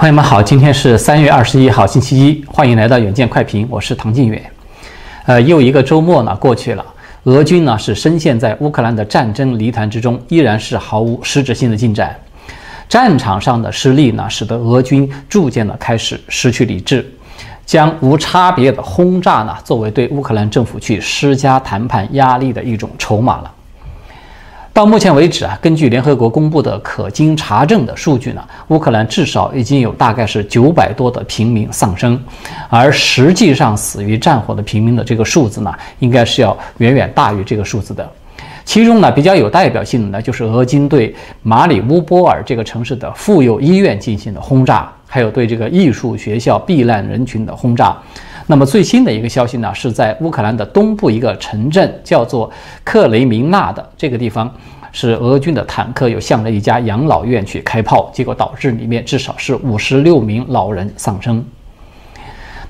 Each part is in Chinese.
朋友们好，今天是三月二十一号，星期一，欢迎来到远见快评，我是唐晋远。呃，又一个周末呢过去了，俄军呢是深陷在乌克兰的战争泥潭之中，依然是毫无实质性的进展。战场上的失利呢，使得俄军逐渐的开始失去理智，将无差别的轰炸呢作为对乌克兰政府去施加谈判压力的一种筹码了。到目前为止啊，根据联合国公布的可经查证的数据呢，乌克兰至少已经有大概是九百多的平民丧生，而实际上死于战火的平民的这个数字呢，应该是要远远大于这个数字的。其中呢，比较有代表性的呢，就是俄军对马里乌波尔这个城市的妇幼医院进行的轰炸，还有对这个艺术学校避难人群的轰炸。那么最新的一个消息呢，是在乌克兰的东部一个城镇，叫做克雷明纳的这个地方，是俄军的坦克又向着一家养老院去开炮，结果导致里面至少是五十六名老人丧生。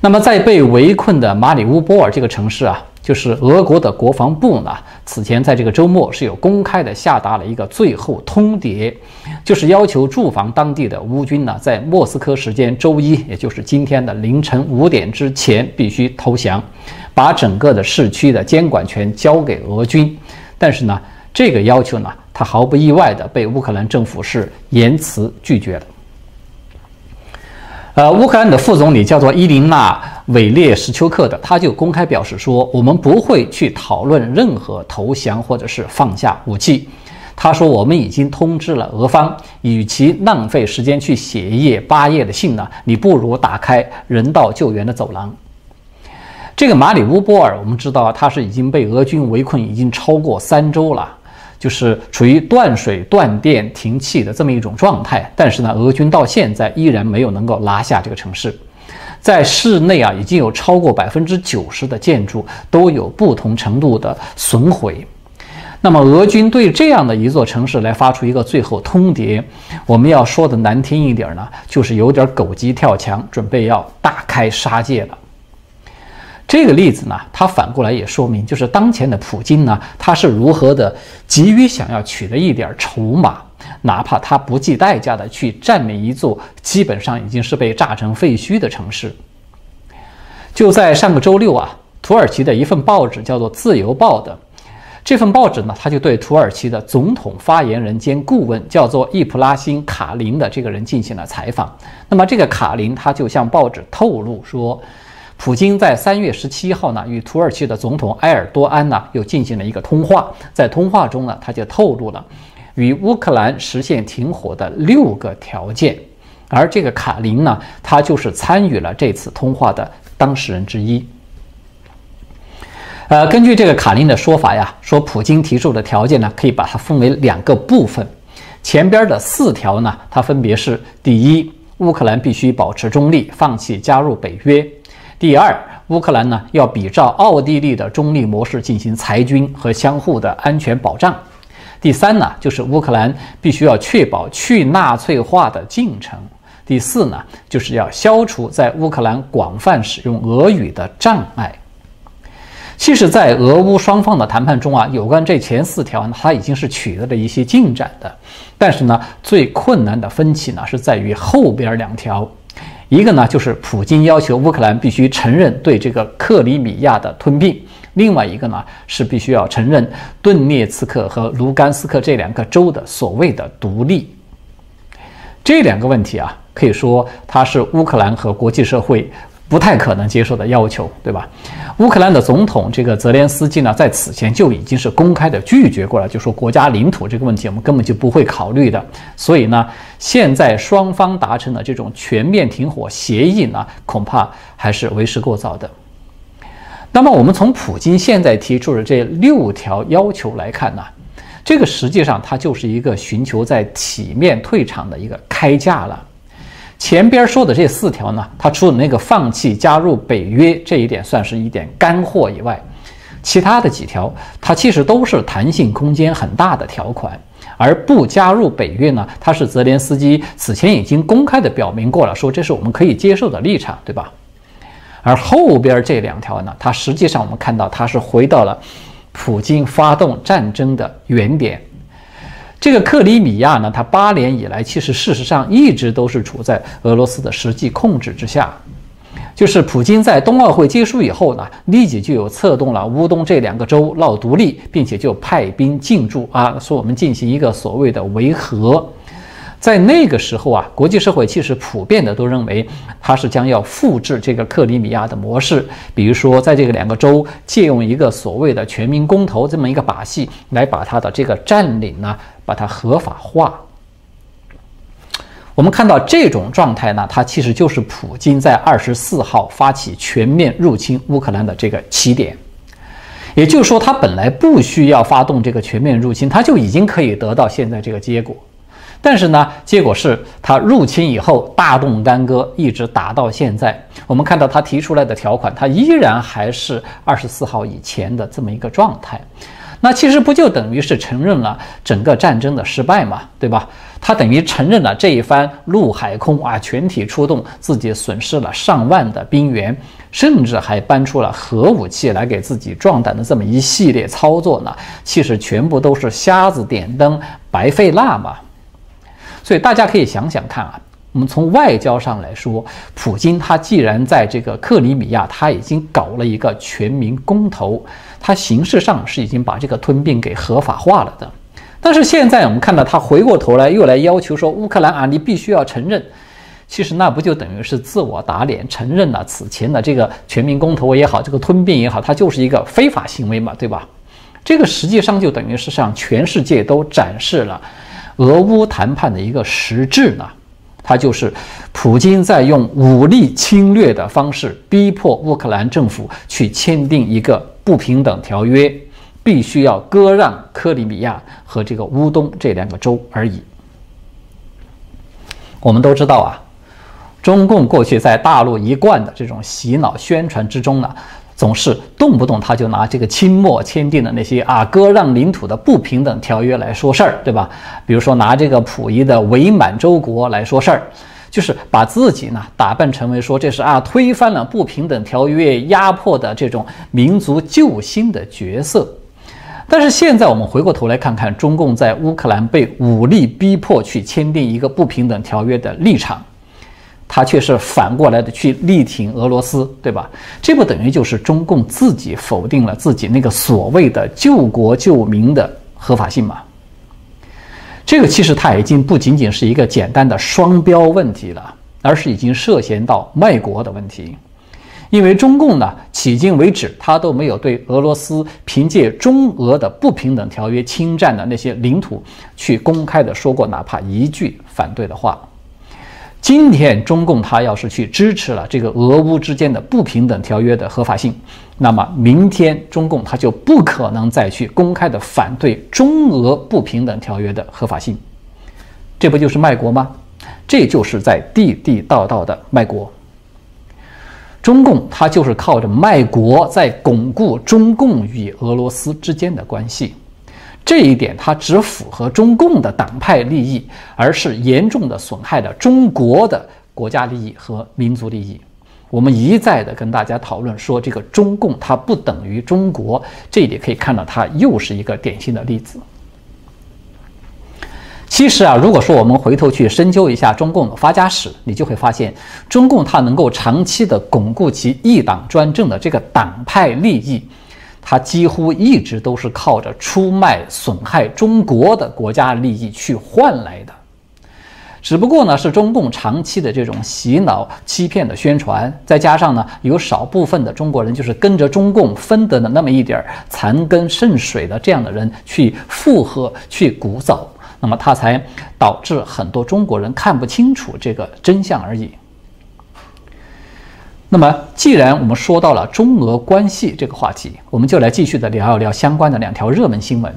那么在被围困的马里乌波尔这个城市啊。就是俄国的国防部呢，此前在这个周末是有公开的下达了一个最后通牒，就是要求驻防当地的乌军呢，在莫斯科时间周一，也就是今天的凌晨五点之前必须投降，把整个的市区的监管权交给俄军。但是呢，这个要求呢，他毫不意外的被乌克兰政府是严词拒绝了。呃，乌克兰的副总理叫做伊琳娜·韦列什丘克的，他就公开表示说：“我们不会去讨论任何投降或者是放下武器。”他说：“我们已经通知了俄方，与其浪费时间去写一页八页的信呢，你不如打开人道救援的走廊。”这个马里乌波尔，我们知道他是已经被俄军围困已经超过三周了。就是处于断水、断电、停气的这么一种状态，但是呢，俄军到现在依然没有能够拿下这个城市。在市内啊，已经有超过百分之九十的建筑都有不同程度的损毁。那么，俄军对这样的一座城市来发出一个最后通牒，我们要说的难听一点呢，就是有点狗急跳墙，准备要大开杀戒了。这个例子呢，它反过来也说明，就是当前的普京呢，他是如何的急于想要取得一点筹码，哪怕他不计代价的去占领一座基本上已经是被炸成废墟的城市。就在上个周六啊，土耳其的一份报纸叫做《自由报》的这份报纸呢，他就对土耳其的总统发言人兼顾问叫做易普拉辛卡林的这个人进行了采访。那么这个卡林他就向报纸透露说。普京在三月十七号呢，与土耳其的总统埃尔多安呢又进行了一个通话。在通话中呢，他就透露了与乌克兰实现停火的六个条件。而这个卡林呢，他就是参与了这次通话的当事人之一。呃，根据这个卡林的说法呀，说普京提出的条件呢，可以把它分为两个部分。前边的四条呢，它分别是：第一，乌克兰必须保持中立，放弃加入北约。第二，乌克兰呢要比照奥地利的中立模式进行裁军和相互的安全保障。第三呢，就是乌克兰必须要确保去纳粹化的进程。第四呢，就是要消除在乌克兰广泛使用俄语的障碍。其实，在俄乌双方的谈判中啊，有关这前四条呢，它已经是取得了一些进展的。但是呢，最困难的分歧呢，是在于后边两条。一个呢，就是普京要求乌克兰必须承认对这个克里米亚的吞并；另外一个呢，是必须要承认顿涅茨克和卢甘斯克这两个州的所谓的独立。这两个问题啊，可以说它是乌克兰和国际社会。不太可能接受的要求，对吧？乌克兰的总统这个泽连斯基呢，在此前就已经是公开的拒绝过了，就说国家领土这个问题我们根本就不会考虑的。所以呢，现在双方达成的这种全面停火协议呢，恐怕还是为时过早的。那么，我们从普京现在提出的这六条要求来看呢，这个实际上它就是一个寻求在体面退场的一个开价了。前边说的这四条呢，他除了那个放弃加入北约这一点算是一点干货以外，其他的几条它其实都是弹性空间很大的条款。而不加入北约呢，他是泽连斯基此前已经公开的表明过了，说这是我们可以接受的立场，对吧？而后边这两条呢，它实际上我们看到它是回到了普京发动战争的原点。这个克里米亚呢，它八年以来，其实事实上一直都是处在俄罗斯的实际控制之下。就是普京在冬奥会结束以后呢，立即就有策动了乌东这两个州闹独立，并且就派兵进驻啊，说我们进行一个所谓的维和。在那个时候啊，国际社会其实普遍的都认为他是将要复制这个克里米亚的模式，比如说在这个两个州借用一个所谓的全民公投这么一个把戏，来把他的这个占领呢，把它合法化。我们看到这种状态呢，它其实就是普京在二十四号发起全面入侵乌克兰的这个起点。也就是说，他本来不需要发动这个全面入侵，他就已经可以得到现在这个结果。但是呢，结果是他入侵以后大动干戈，一直打到现在。我们看到他提出来的条款，他依然还是二十四号以前的这么一个状态。那其实不就等于是承认了整个战争的失败嘛，对吧？他等于承认了这一番陆海空啊全体出动，自己损失了上万的兵员，甚至还搬出了核武器来给自己壮胆的这么一系列操作呢，其实全部都是瞎子点灯，白费蜡嘛。所以大家可以想想看啊，我们从外交上来说，普京他既然在这个克里米亚他已经搞了一个全民公投，它形式上是已经把这个吞并给合法化了的。但是现在我们看到他回过头来又来要求说乌克兰啊，你必须要承认，其实那不就等于是自我打脸，承认了此前的这个全民公投也好，这个吞并也好，它就是一个非法行为嘛，对吧？这个实际上就等于是向全世界都展示了。俄乌谈判的一个实质呢，它就是普京在用武力侵略的方式逼迫乌克兰政府去签订一个不平等条约，必须要割让克里米亚和这个乌东这两个州而已。我们都知道啊，中共过去在大陆一贯的这种洗脑宣传之中呢。总是动不动他就拿这个清末签订的那些啊割让领土的不平等条约来说事儿，对吧？比如说拿这个溥仪的伪满洲国来说事儿，就是把自己呢打扮成为说这是啊推翻了不平等条约压迫的这种民族救星的角色。但是现在我们回过头来看看中共在乌克兰被武力逼迫去签订一个不平等条约的立场。他却是反过来的去力挺俄罗斯，对吧？这不等于就是中共自己否定了自己那个所谓的救国救民的合法性吗？这个其实它已经不仅仅是一个简单的双标问题了，而是已经涉嫌到卖国的问题。因为中共呢，迄今为止他都没有对俄罗斯凭借中俄的不平等条约侵占的那些领土去公开的说过哪怕一句反对的话。今天中共他要是去支持了这个俄乌之间的不平等条约的合法性，那么明天中共他就不可能再去公开的反对中俄不平等条约的合法性，这不就是卖国吗？这就是在地地道道的卖国。中共他就是靠着卖国在巩固中共与俄罗斯之间的关系。这一点，它只符合中共的党派利益，而是严重的损害了中国的国家利益和民族利益。我们一再的跟大家讨论说，这个中共它不等于中国，这一点可以看到，它又是一个典型的例子。其实啊，如果说我们回头去深究一下中共的发家史，你就会发现，中共它能够长期的巩固其一党专政的这个党派利益。他几乎一直都是靠着出卖损害中国的国家利益去换来的，只不过呢是中共长期的这种洗脑、欺骗的宣传，再加上呢有少部分的中国人就是跟着中共分得的那么一点残羹剩水的这样的人去附和、去鼓噪，那么他才导致很多中国人看不清楚这个真相而已。那么，既然我们说到了中俄关系这个话题，我们就来继续的聊一聊相关的两条热门新闻。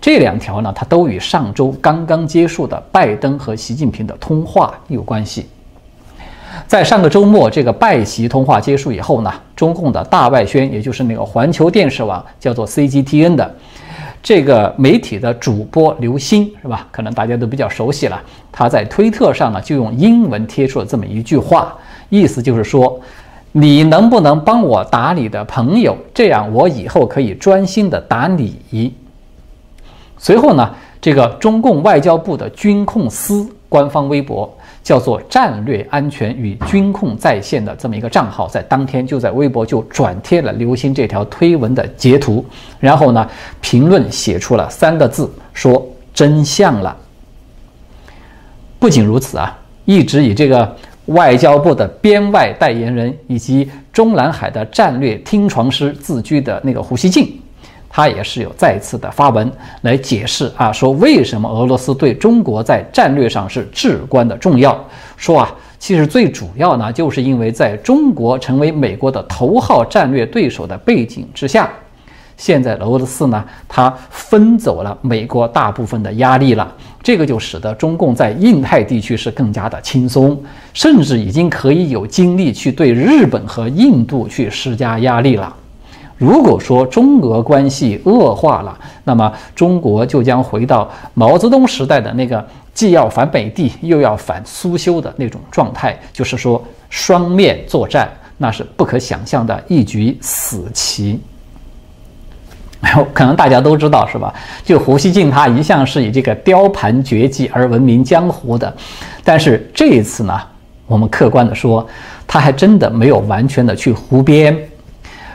这两条呢，它都与上周刚刚结束的拜登和习近平的通话有关系。在上个周末，这个拜习通话结束以后呢，中共的大外宣，也就是那个环球电视网，叫做 CGTN 的这个媒体的主播刘鑫，是吧？可能大家都比较熟悉了。他在推特上呢，就用英文贴出了这么一句话，意思就是说。你能不能帮我打你的朋友？这样我以后可以专心的打你。随后呢，这个中共外交部的军控司官方微博。叫做“战略安全与军控在线”的这么一个账号，在当天就在微博就转贴了刘鑫这条推文的截图，然后呢，评论写出了三个字，说“真相了”。不仅如此啊，一直以这个外交部的编外代言人以及中南海的战略听床师自居的那个胡锡进。他也是有再次的发文来解释啊，说为什么俄罗斯对中国在战略上是至关的重要。说啊，其实最主要呢，就是因为在中国成为美国的头号战略对手的背景之下，现在俄罗斯呢，它分走了美国大部分的压力了，这个就使得中共在印太地区是更加的轻松，甚至已经可以有精力去对日本和印度去施加压力了。如果说中俄关系恶化了，那么中国就将回到毛泽东时代的那个既要反北帝又要反苏修的那种状态，就是说双面作战，那是不可想象的一局死棋。可能大家都知道是吧？就胡锡进他一向是以这个雕盘绝技而闻名江湖的，但是这一次呢，我们客观的说，他还真的没有完全的去胡编。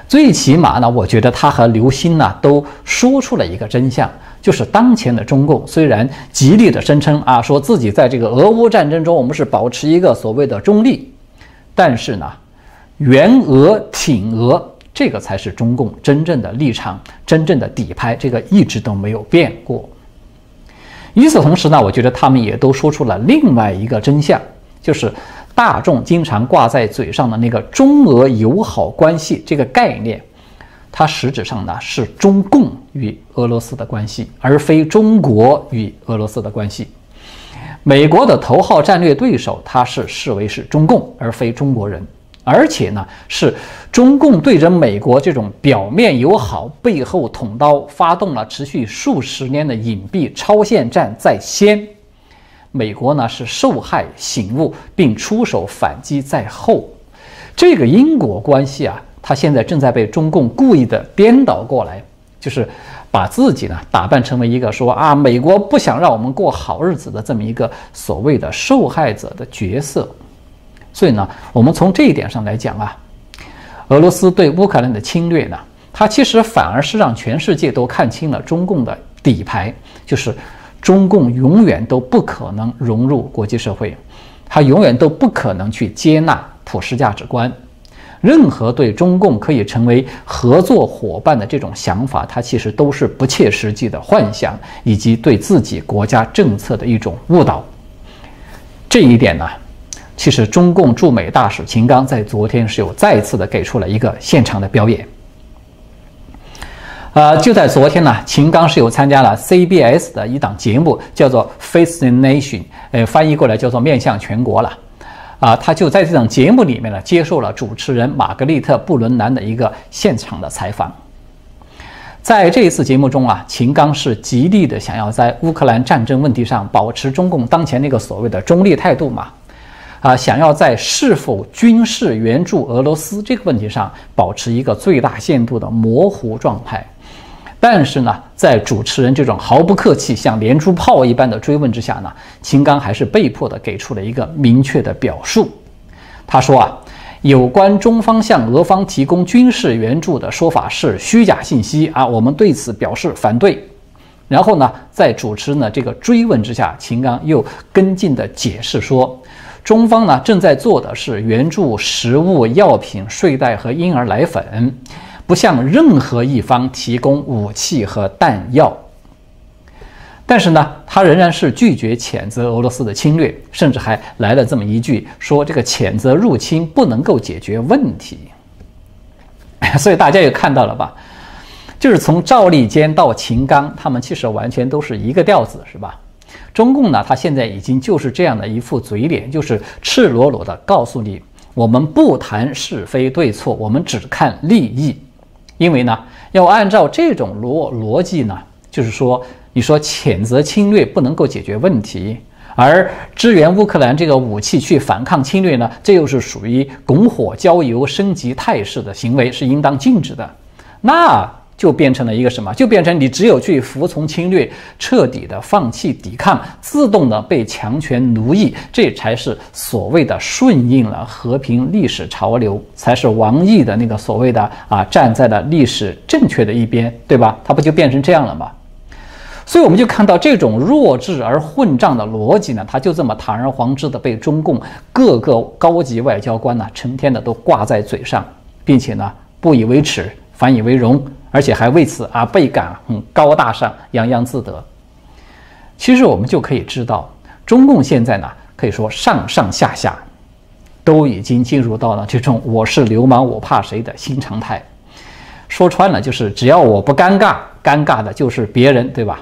最起码呢，我觉得他和刘鑫呢都说出了一个真相，就是当前的中共虽然极力的声称啊，说自己在这个俄乌战争中我们是保持一个所谓的中立，但是呢，援俄挺俄这个才是中共真正的立场，真正的底牌，这个一直都没有变过。与此同时呢，我觉得他们也都说出了另外一个真相，就是。大众经常挂在嘴上的那个中俄友好关系这个概念，它实质上呢是中共与俄罗斯的关系，而非中国与俄罗斯的关系。美国的头号战略对手，他是视为是中共，而非中国人。而且呢，是中共对着美国这种表面友好，背后捅刀，发动了持续数十年的隐蔽超限战在先。美国呢是受害醒悟，并出手反击在后，这个因果关系啊，它现在正在被中共故意的颠倒过来，就是把自己呢打扮成为一个说啊，美国不想让我们过好日子的这么一个所谓的受害者的角色。所以呢，我们从这一点上来讲啊，俄罗斯对乌克兰的侵略呢，它其实反而是让全世界都看清了中共的底牌，就是。中共永远都不可能融入国际社会，它永远都不可能去接纳普世价值观。任何对中共可以成为合作伙伴的这种想法，它其实都是不切实际的幻想，以及对自己国家政策的一种误导。这一点呢，其实中共驻美大使秦刚在昨天是有再次的给出了一个现场的表演。呃，就在昨天呢，秦刚是有参加了 CBS 的一档节目，叫做《Face the Nation》，呃，翻译过来叫做“面向全国”了。啊，他就在这档节目里面呢，接受了主持人玛格丽特·布伦南的一个现场的采访。在这一次节目中啊，秦刚是极力的想要在乌克兰战争问题上保持中共当前那个所谓的中立态度嘛，啊，想要在是否军事援助俄罗斯这个问题上保持一个最大限度的模糊状态。但是呢，在主持人这种毫不客气、像连珠炮一般的追问之下呢，秦刚还是被迫的给出了一个明确的表述。他说啊，有关中方向俄方提供军事援助的说法是虚假信息啊，我们对此表示反对。然后呢，在主持人的这个追问之下，秦刚又跟进的解释说，中方呢正在做的是援助食物、药品、睡袋和婴儿奶粉。不向任何一方提供武器和弹药，但是呢，他仍然是拒绝谴责俄罗斯的侵略，甚至还来了这么一句，说这个谴责入侵不能够解决问题。所以大家也看到了吧，就是从赵立坚到秦刚，他们其实完全都是一个调子，是吧？中共呢，他现在已经就是这样的一副嘴脸，就是赤裸裸的告诉你，我们不谈是非对错，我们只看利益。因为呢，要按照这种逻逻辑呢，就是说，你说谴责侵略不能够解决问题，而支援乌克兰这个武器去反抗侵略呢，这又是属于拱火浇油、升级态势的行为，是应当禁止的。那就变成了一个什么？就变成你只有去服从侵略，彻底的放弃抵抗，自动的被强权奴役，这才是所谓的顺应了和平历史潮流，才是王毅的那个所谓的啊站在了历史正确的一边，对吧？他不就变成这样了吗？所以我们就看到这种弱智而混账的逻辑呢，他就这么堂而皇之的被中共各个高级外交官呢，成天的都挂在嘴上，并且呢不以为耻，反以为荣。而且还为此啊倍感很高大上、洋洋自得。其实我们就可以知道，中共现在呢，可以说上上下下都已经进入到了这种“我是流氓，我怕谁”的新常态。说穿了，就是只要我不尴尬，尴尬的就是别人，对吧？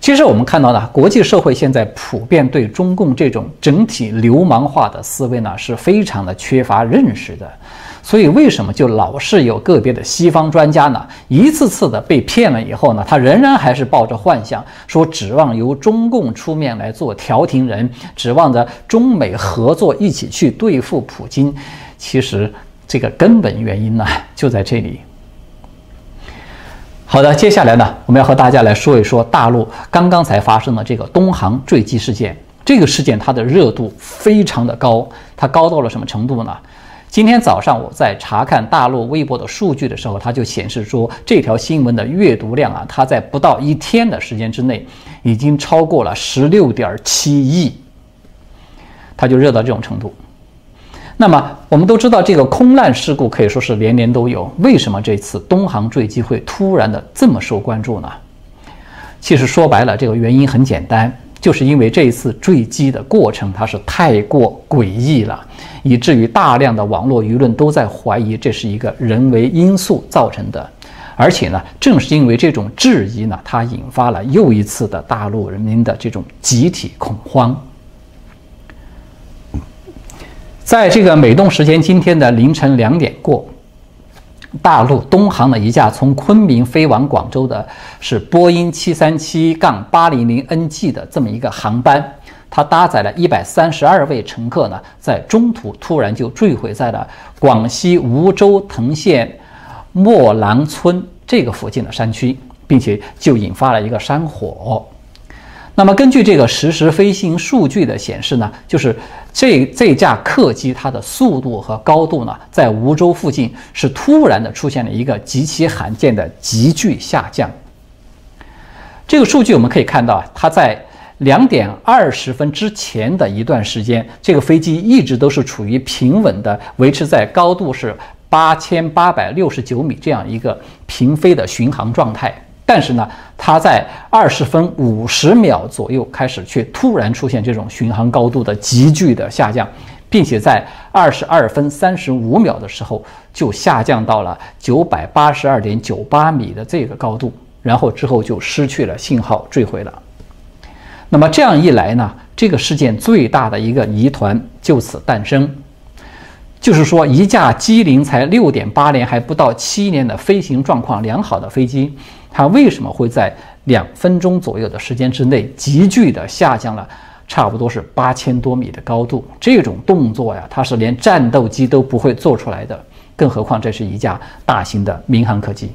其实我们看到呢，国际社会现在普遍对中共这种整体流氓化的思维呢，是非常的缺乏认识的。所以，为什么就老是有个别的西方专家呢？一次次的被骗了以后呢，他仍然还是抱着幻想，说指望由中共出面来做调停人，指望着中美合作一起去对付普京。其实，这个根本原因呢，就在这里。好的，接下来呢，我们要和大家来说一说大陆刚刚才发生的这个东航坠机事件。这个事件它的热度非常的高，它高到了什么程度呢？今天早上我在查看大陆微博的数据的时候，它就显示说这条新闻的阅读量啊，它在不到一天的时间之内，已经超过了十六点七亿，它就热到这种程度。那么我们都知道，这个空难事故可以说是年年都有，为什么这次东航坠机会突然的这么受关注呢？其实说白了，这个原因很简单。就是因为这一次坠机的过程，它是太过诡异了，以至于大量的网络舆论都在怀疑这是一个人为因素造成的。而且呢，正是因为这种质疑呢，它引发了又一次的大陆人民的这种集体恐慌。在这个美东时间今天的凌晨两点过。大陆东航的一架从昆明飞往广州的，是波音七三七杠八零零 NG 的这么一个航班，它搭载了一百三十二位乘客呢，在中途突然就坠毁在了广西梧州藤县莫郎村这个附近的山区，并且就引发了一个山火。那么根据这个实时飞行数据的显示呢，就是这这架客机它的速度和高度呢，在梧州附近是突然的出现了一个极其罕见的急剧下降。这个数据我们可以看到啊，它在两点二十分之前的一段时间，这个飞机一直都是处于平稳的，维持在高度是八千八百六十九米这样一个平飞的巡航状态。但是呢，它在二十分五十秒左右开始，却突然出现这种巡航高度的急剧的下降，并且在二十二分三十五秒的时候就下降到了九百八十二点九八米的这个高度，然后之后就失去了信号，坠毁了。那么这样一来呢，这个事件最大的一个疑团就此诞生，就是说，一架机龄才六点八年，还不到七年的飞行状况良好的飞机。它为什么会在两分钟左右的时间之内急剧的下降了，差不多是八千多米的高度？这种动作呀，它是连战斗机都不会做出来的，更何况这是一架大型的民航客机。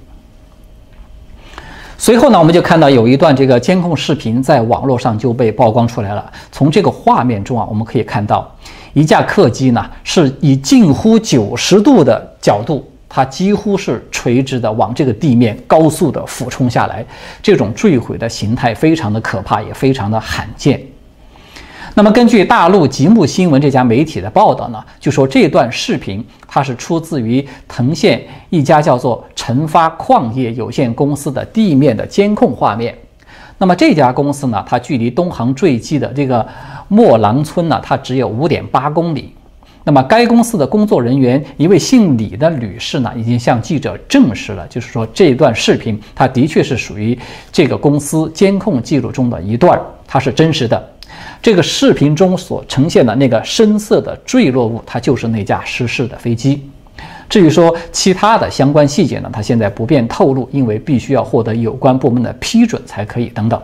随后呢，我们就看到有一段这个监控视频在网络上就被曝光出来了。从这个画面中啊，我们可以看到一架客机呢是以近乎九十度的角度。它几乎是垂直的往这个地面高速的俯冲下来，这种坠毁的形态非常的可怕，也非常的罕见。那么，根据大陆极目新闻这家媒体的报道呢，就说这段视频它是出自于藤县一家叫做晨发矿业有限公司的地面的监控画面。那么这家公司呢，它距离东航坠机的这个莫郎村呢，它只有五点八公里。那么，该公司的工作人员一位姓李的女士呢，已经向记者证实了，就是说这段视频，它的确是属于这个公司监控记录中的一段，它是真实的。这个视频中所呈现的那个深色的坠落物，它就是那架失事的飞机。至于说其他的相关细节呢，它现在不便透露，因为必须要获得有关部门的批准才可以等等。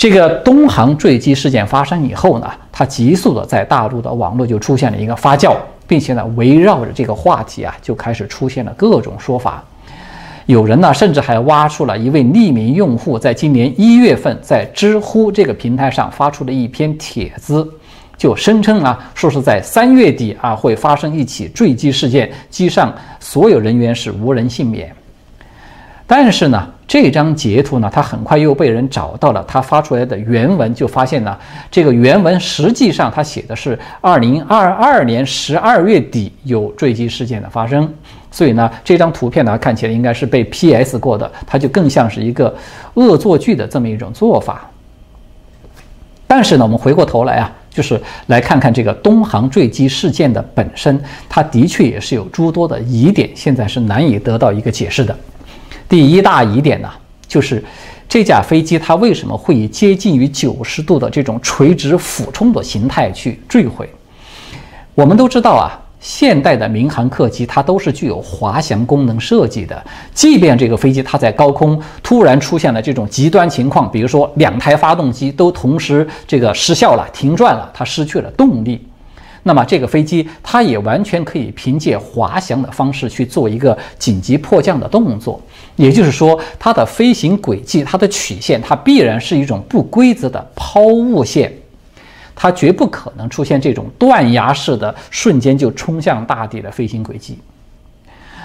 这个东航坠机事件发生以后呢，它急速的在大陆的网络就出现了一个发酵，并且呢，围绕着这个话题啊，就开始出现了各种说法。有人呢，甚至还挖出了一位匿名用户在今年一月份在知乎这个平台上发出的一篇帖子，就声称啊，说是在三月底啊会发生一起坠机事件，机上所有人员是无人幸免。但是呢，这张截图呢，它很快又被人找到了，他发出来的原文就发现呢，这个原文实际上他写的是二零二二年十二月底有坠机事件的发生，所以呢，这张图片呢看起来应该是被 PS 过的，它就更像是一个恶作剧的这么一种做法。但是呢，我们回过头来啊，就是来看看这个东航坠机事件的本身，它的确也是有诸多的疑点，现在是难以得到一个解释的。第一大疑点呢，就是这架飞机它为什么会以接近于九十度的这种垂直俯冲的形态去坠毁？我们都知道啊，现代的民航客机它都是具有滑翔功能设计的，即便这个飞机它在高空突然出现了这种极端情况，比如说两台发动机都同时这个失效了、停转了，它失去了动力。那么这个飞机它也完全可以凭借滑翔的方式去做一个紧急迫降的动作，也就是说，它的飞行轨迹、它的曲线，它必然是一种不规则的抛物线，它绝不可能出现这种断崖式的瞬间就冲向大地的飞行轨迹。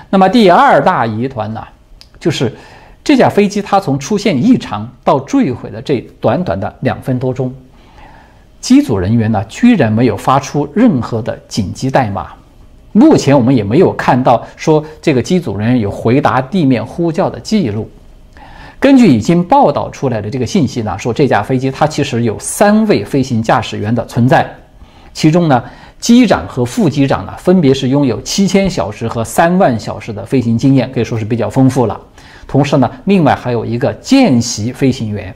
那么第二大疑团呢，就是这架飞机它从出现异常到坠毁的这短短的两分多钟。机组人员呢，居然没有发出任何的紧急代码。目前我们也没有看到说这个机组人员有回答地面呼叫的记录。根据已经报道出来的这个信息呢，说这架飞机它其实有三位飞行驾驶员的存在，其中呢，机长和副机长呢，分别是拥有七千小时和三万小时的飞行经验，可以说是比较丰富了。同时呢，另外还有一个见习飞行员。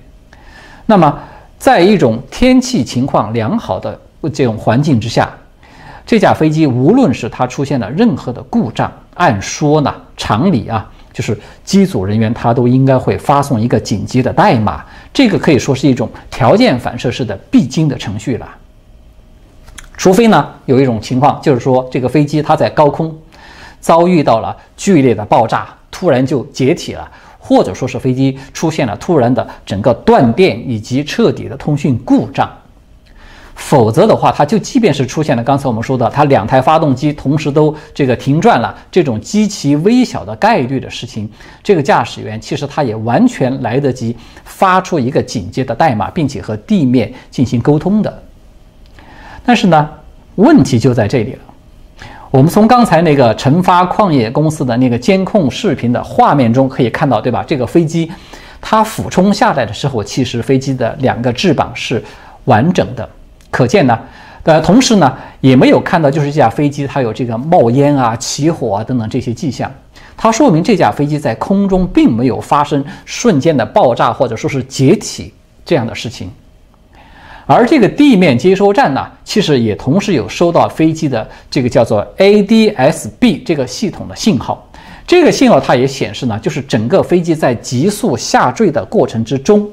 那么。在一种天气情况良好的这种环境之下，这架飞机无论是它出现了任何的故障，按说呢，常理啊，就是机组人员他都应该会发送一个紧急的代码，这个可以说是一种条件反射式的必经的程序了。除非呢，有一种情况，就是说这个飞机它在高空遭遇到了剧烈的爆炸，突然就解体了。或者说是飞机出现了突然的整个断电以及彻底的通讯故障，否则的话，它就即便是出现了刚才我们说的，它两台发动机同时都这个停转了这种极其微小的概率的事情，这个驾驶员其实他也完全来得及发出一个紧急的代码，并且和地面进行沟通的。但是呢，问题就在这里了。我们从刚才那个成发矿业公司的那个监控视频的画面中可以看到，对吧？这个飞机它俯冲下来的时候，其实飞机的两个翅膀是完整的，可见呢，呃，同时呢，也没有看到就是这架飞机它有这个冒烟啊、起火啊等等这些迹象，它说明这架飞机在空中并没有发生瞬间的爆炸或者说是解体这样的事情。而这个地面接收站呢，其实也同时有收到飞机的这个叫做 ADS-B 这个系统的信号。这个信号它也显示呢，就是整个飞机在急速下坠的过程之中，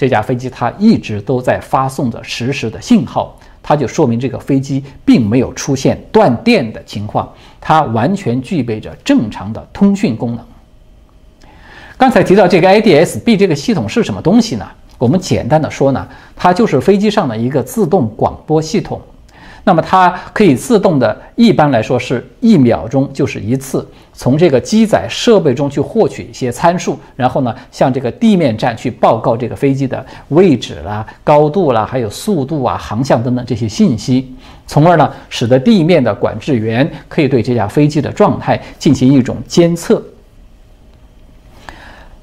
这架飞机它一直都在发送着实时的信号，它就说明这个飞机并没有出现断电的情况，它完全具备着正常的通讯功能。刚才提到这个 IDSB 这个系统是什么东西呢？我们简单的说呢，它就是飞机上的一个自动广播系统。那么它可以自动的，一般来说是一秒钟就是一次，从这个机载设备中去获取一些参数，然后呢向这个地面站去报告这个飞机的位置啦、高度啦、还有速度啊、航向等等这些信息，从而呢使得地面的管制员可以对这架飞机的状态进行一种监测。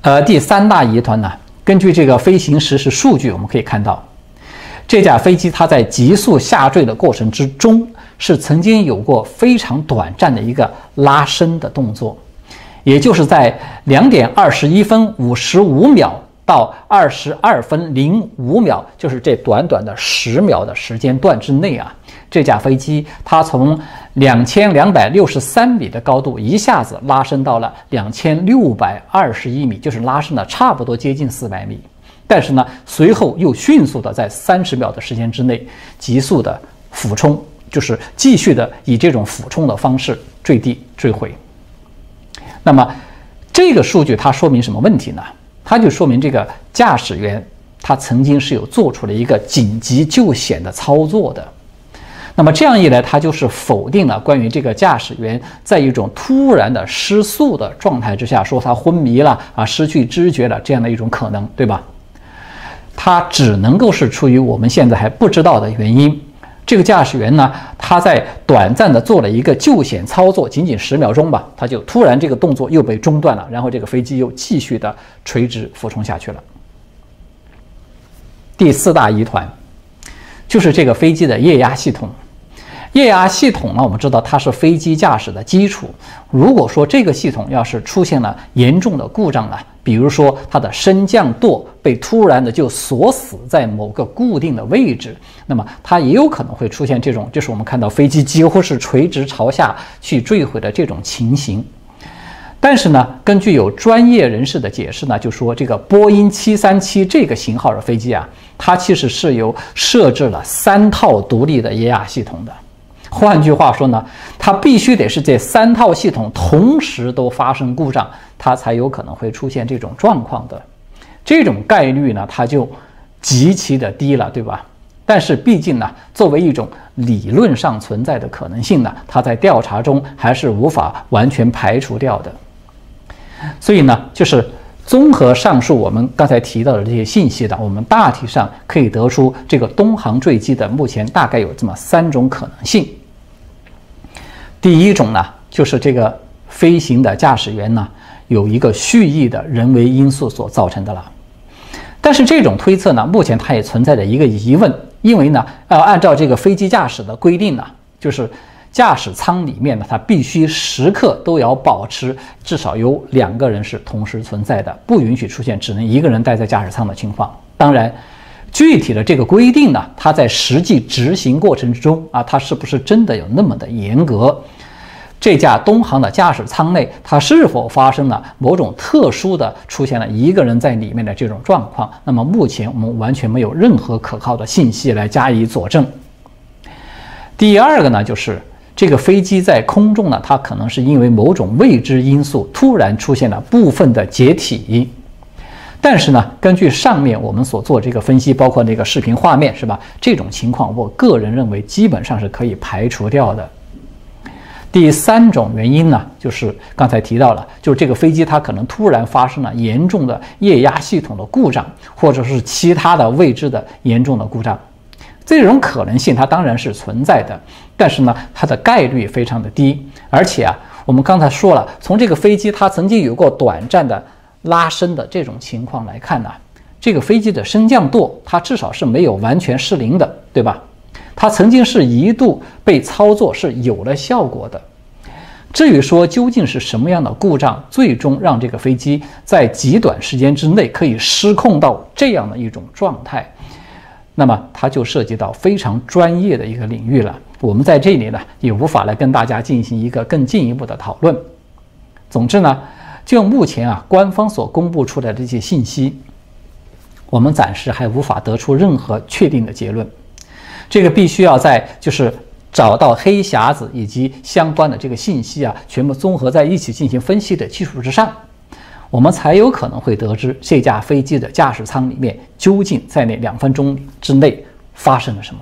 呃，第三大疑团呢？根据这个飞行实时数据，我们可以看到，这架飞机它在急速下坠的过程之中，是曾经有过非常短暂的一个拉伸的动作，也就是在两点二十一分五十五秒到二十二分零五秒，就是这短短的十秒的时间段之内啊。这架飞机它从两千两百六十三米的高度一下子拉升到了两千六百二十一米，就是拉升了差不多接近四百米。但是呢，随后又迅速的在三十秒的时间之内急速的俯冲就是继续的以这种俯冲的方式坠地坠毁。那么这个数据它说明什么问题呢？它就说明这个驾驶员他曾经是有做出了一个紧急救险的操作的。那么这样一来，他就是否定了关于这个驾驶员在一种突然的失速的状态之下，说他昏迷了啊，失去知觉了这样的一种可能，对吧？他只能够是出于我们现在还不知道的原因。这个驾驶员呢，他在短暂的做了一个救险操作，仅仅十秒钟吧，他就突然这个动作又被中断了，然后这个飞机又继续的垂直俯冲下去了。第四大疑团就是这个飞机的液压系统。液压系统呢，我们知道它是飞机驾驶的基础。如果说这个系统要是出现了严重的故障了，比如说它的升降舵被突然的就锁死在某个固定的位置，那么它也有可能会出现这种，就是我们看到飞机几乎是垂直朝下去坠毁的这种情形。但是呢，根据有专业人士的解释呢，就说这个波音七三七这个型号的飞机啊，它其实是由设置了三套独立的液压系统的。换句话说呢，它必须得是这三套系统同时都发生故障，它才有可能会出现这种状况的。这种概率呢，它就极其的低了，对吧？但是毕竟呢，作为一种理论上存在的可能性呢，它在调查中还是无法完全排除掉的。所以呢，就是综合上述我们刚才提到的这些信息的，我们大体上可以得出，这个东航坠机的目前大概有这么三种可能性。第一种呢，就是这个飞行的驾驶员呢有一个蓄意的人为因素所造成的了。但是这种推测呢，目前它也存在着一个疑问，因为呢，呃，按照这个飞机驾驶的规定呢，就是驾驶舱里面呢，它必须时刻都要保持至少有两个人是同时存在的，不允许出现只能一个人待在驾驶舱的情况。当然，具体的这个规定呢，它在实际执行过程之中啊，它是不是真的有那么的严格？这架东航的驾驶舱内，它是否发生了某种特殊的出现了一个人在里面的这种状况？那么目前我们完全没有任何可靠的信息来加以佐证。第二个呢，就是这个飞机在空中呢，它可能是因为某种未知因素突然出现了部分的解体。但是呢，根据上面我们所做这个分析，包括那个视频画面，是吧？这种情况，我个人认为基本上是可以排除掉的。第三种原因呢，就是刚才提到了，就是这个飞机它可能突然发生了严重的液压系统的故障，或者是其他的未知的严重的故障。这种可能性它当然是存在的，但是呢，它的概率非常的低。而且啊，我们刚才说了，从这个飞机它曾经有过短暂的拉伸的这种情况来看呢，这个飞机的升降舵它至少是没有完全失灵的，对吧？它曾经是一度被操作是有了效果的。至于说究竟是什么样的故障，最终让这个飞机在极短时间之内可以失控到这样的一种状态，那么它就涉及到非常专业的一个领域了。我们在这里呢也无法来跟大家进行一个更进一步的讨论。总之呢，就目前啊官方所公布出来的这些信息，我们暂时还无法得出任何确定的结论。这个必须要在就是找到黑匣子以及相关的这个信息啊，全部综合在一起进行分析的基础之上，我们才有可能会得知这架飞机的驾驶舱里面究竟在那两分钟之内发生了什么。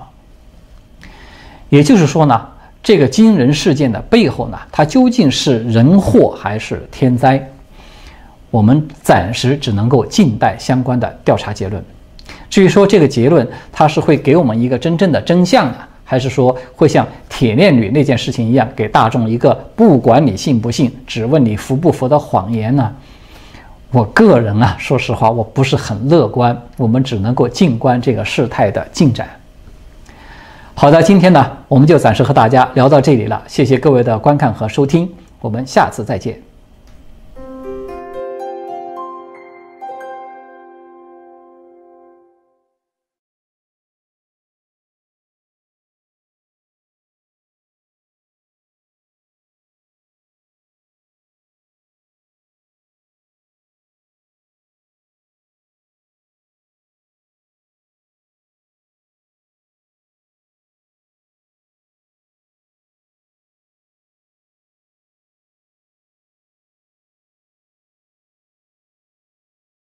也就是说呢，这个惊人事件的背后呢，它究竟是人祸还是天灾？我们暂时只能够静待相关的调查结论。至于说这个结论，它是会给我们一个真正的真相呢，还是说会像铁链女那件事情一样，给大众一个不管你信不信，只问你服不服的谎言呢？我个人啊，说实话，我不是很乐观。我们只能够静观这个事态的进展。好的，今天呢，我们就暂时和大家聊到这里了。谢谢各位的观看和收听，我们下次再见。